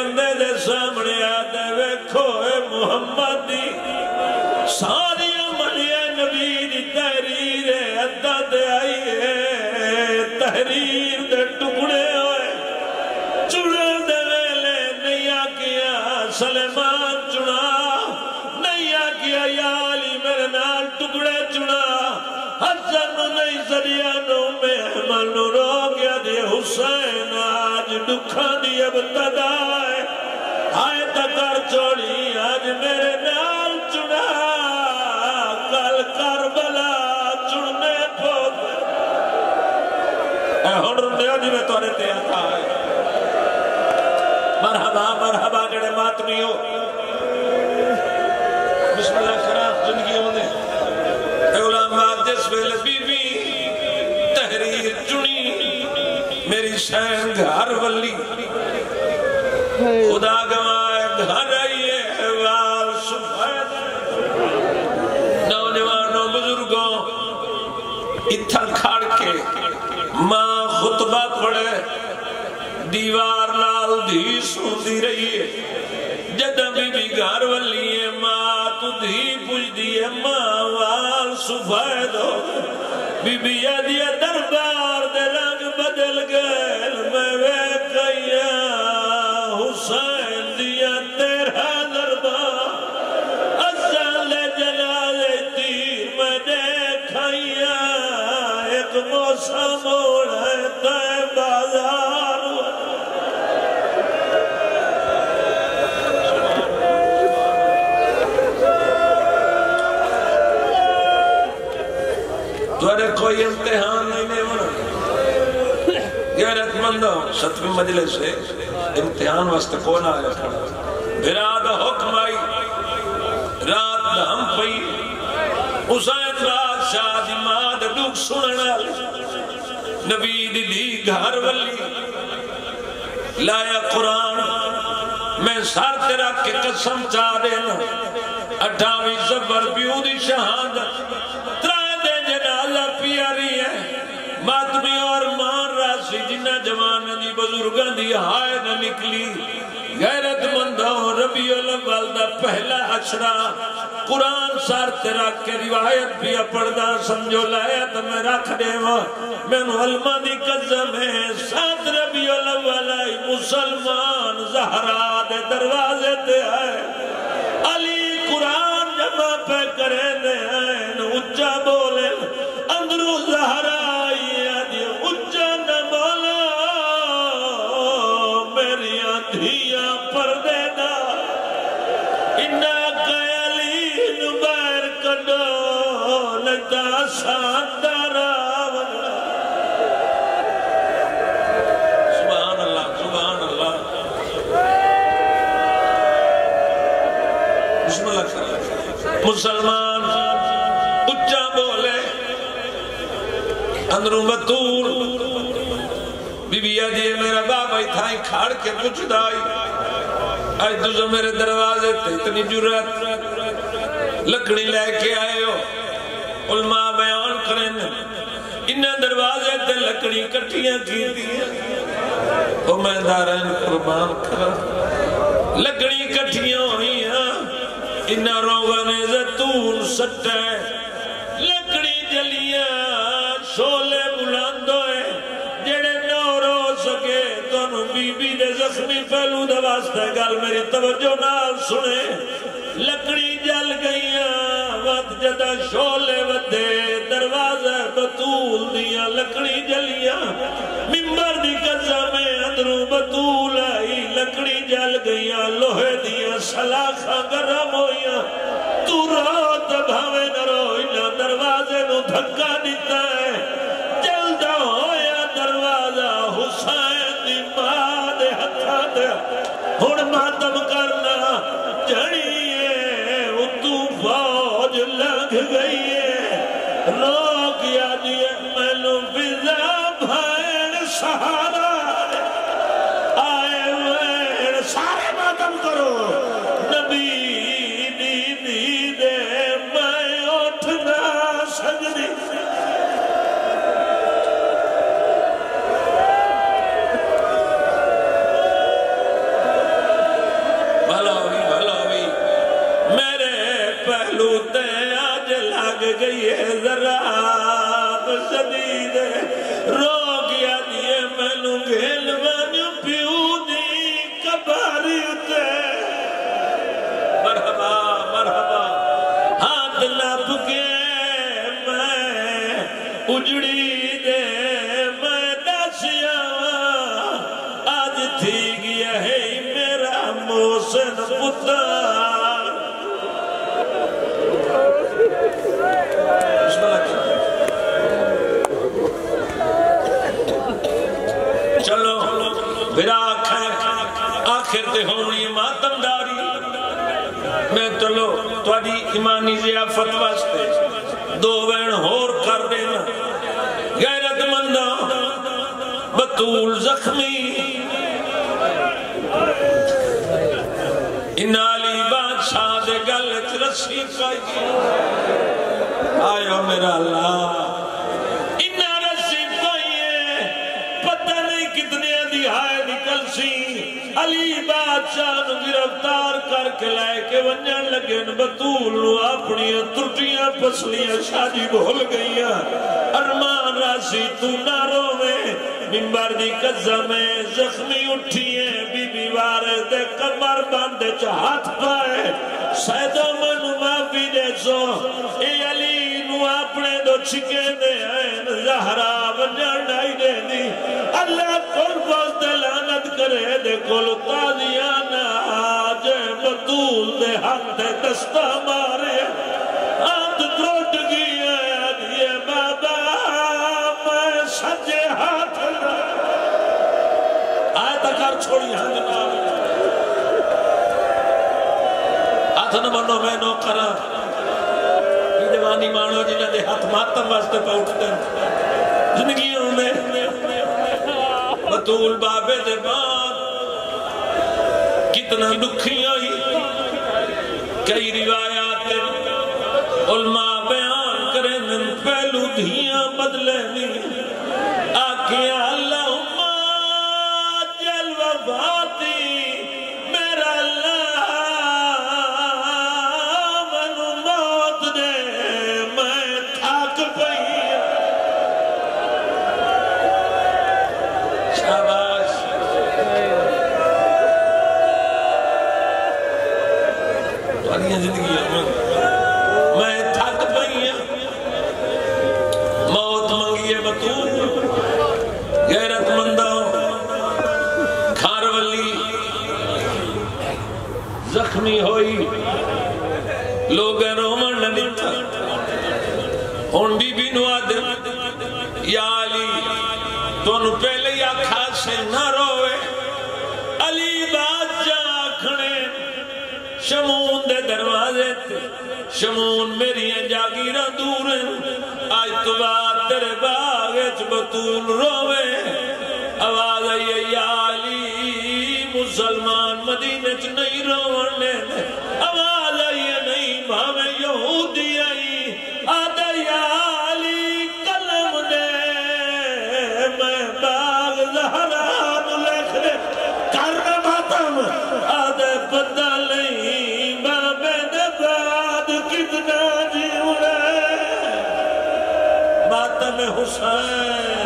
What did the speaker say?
بندے دے سامنے آدھے ویکھو، اے محمد دی۔ ساری منیا نبی دی تحریر ادھا دے آئی ہے۔ تحریر دے ٹکڑے ہوئے۔ چڑے دے ویلے نیا کیا سلیمان چنا نیا کیا یا علی میرے نال ٹکڑے چنا حسن نہیں میں احمل رو گیا دے حسین آج دکھا دی ابتدا ہے آئے تکر چوڑی آج میرے نال چنا کل کربلا چڑنے پوک اے ہن رندے ہو جی میں توڑے تے آتا ہے مرحبا مرحبا جڑے ماتمی ہو بسم اللہ میری گھر ولی۔ خدا گوائے گھر آئیے وال سفید نوجوانوں، بزرگوں، اتھر کھاڑ کے ماں خطبہ پڑے دیوار لال دھی سوندی رہی ہے۔ جدہ بی بی گھر ولی ہے، ماں تو دھی پوچھ دی ہے۔ ماں وال سفید ہو بی بی آدیا دربار ایک موسم اوڑے تے بازار تھوڑے کوئی امتحان نہیں نہیں ہونا غیرت مندو ستویں مجلس سے امتحان واسطے کون آیا تھا براد حکم آئی رات ہم پئی نبی دی دی گھر ولی لایا قرآن میں سر تیرا کے قسم چاہ دینا اٹھاوی زبر بیو دی شہادت۔ ترائے دے جنالہ پیاری ہے۔ ماتمی اور مان راسی جنہ جوان دی بزرگاں دی ہائے نہ نکلی۔ غیرت مندوں ربیع الاول دا پہلا اشرا۔ قرآن سار تیرا کے روایت بھی پڑھدا سمجھو لایا تو میں رکھ دے وہ میں علمہ دی قزم ہے سات ربی الاول مسلمان زہرا دے دروازے تے ہے۔ علی قرآن جمع پہ کرے کڈو لگتا ساندارا سبحان اللہ سبحان اللہ۔ بسم اللہ مسلمان اچھا بولے۔ اندروں بطور بی بی آجی میرا بابا ہی تھا ہی کھاڑ کے پوچھ دائی آج تجھے میرے دروازے تے اتنی جرات لکڑی لے کے آئے ہو۔ علماء بیان کریں انہیں دروازے تے لکڑی کٹیاں کی دیا۔ تو میں دارین قربان کرا۔ لکڑی کٹیاں ہوئی ہیں انہیں روغن زیتون سٹے۔ لکڑی جلیاں شولے بلند ہوئے جڑے نو رو سکے تنو بی بی دے زخمی پہلو دے واسطے گل میری توجہ نال سنے لکڑی جل گئیاں۔ وقت جدہ شولے ودے، دروازہ بطول دیا لکڑی جلیاں۔ ممبر دی قسم اندروں بطول آئی، لکڑی جل گئیاں، لوہے دیا سلاخہ گرم ہوئیاں۔ تو رات بھاوے نہ روئینا دروازے نو دھکا دیتا ہے۔ جلدہ ہویا دروازہ، حسین دی ماں دے ہتھا دے ہن ماتم کرنا جڑیے رکھ گئی ہے۔ روک یا جی دیئے مینو فضا بھائن سہارا۔ آئے وین سارے ماتم کرو۔ نبی دی دی دے میں اٹھنا سجدی۔ لگ گئی ہے ذرا شدید رو گیا دیے مینو گھیل بانیو پیو دی کباری تے مرحبا مرحبا ہاتھ لپ کے میں اجڑی دے میں دسیا آج تھی گیا ہے میرا موسن میرا آخر آخر تے ہونی ماتم داری میں چلو تھوڑی ایمانی ضیافت واسطے دو وین ہور کر دینا۔ غیرت مندہ بطول زخمی۔ انالی بادشاہ دے گلت رسی پائی۔ آیا میرا اللہ۔ نہیں کتنے دہائے نکل سی علی بادشاہ نو گرفتار کر کے لائے کے ونجن لگے بطول نو اپنی ترٹیاں پسلیاں شادی بھول گئیاں۔ ارمان راسی تو نہ روے ممبر دی قزم زخمی اٹھیے بی بی وارد کمر باندے چاہت پائے۔ سیدو منو معافی دے سو اے علی اپنے دو چھکے دے این زہرا ونجن ڈائی دے دی۔ اللہ کل باز دے لانت کرے دے کل تازیانا آجے بطول دے حق دے دستا مارے۔ آت ٹوٹ گیا دیے بابا، میں سجے ہاتھ آئے تکار چھوڑی ہاں جناب۔ ہاتھ نہ بنو، میں نو کرا ہاں۔ دیوانی مانو جنہ ماتم واسطے پہ اٹھتے ہیں زندگیوں میں بطول بابے دے بعد کتنا دکھی آئی کئی روایات علماء بیان کریں، پہلو دھیاں بدلے نہیں۔ زخمی ہوئی۔ لوگ رومن نہ دیتا ہون بی بی نو آدم یا علی تو انو پہلے یا کھاسے نہ روئے علی بادشاہ آکھنے، شمون دے دروازے تے۔ شمون میری جاگیرہ دور ہیں۔ آج تو بات تیرے باغچ بطول روے آواز آئی یا علی۔ مسلمان مدینہ چ نہیں رونے آواز آئی نہیں؟ بھاوے یہودی آئی۔ آدھا یا علی قلم دے۔ میں باغ زہران لکھ دے۔ کر ماتم۔ آدھے پتہ نہیں بابے دے بعد کتنا جیو ماتم حسین۔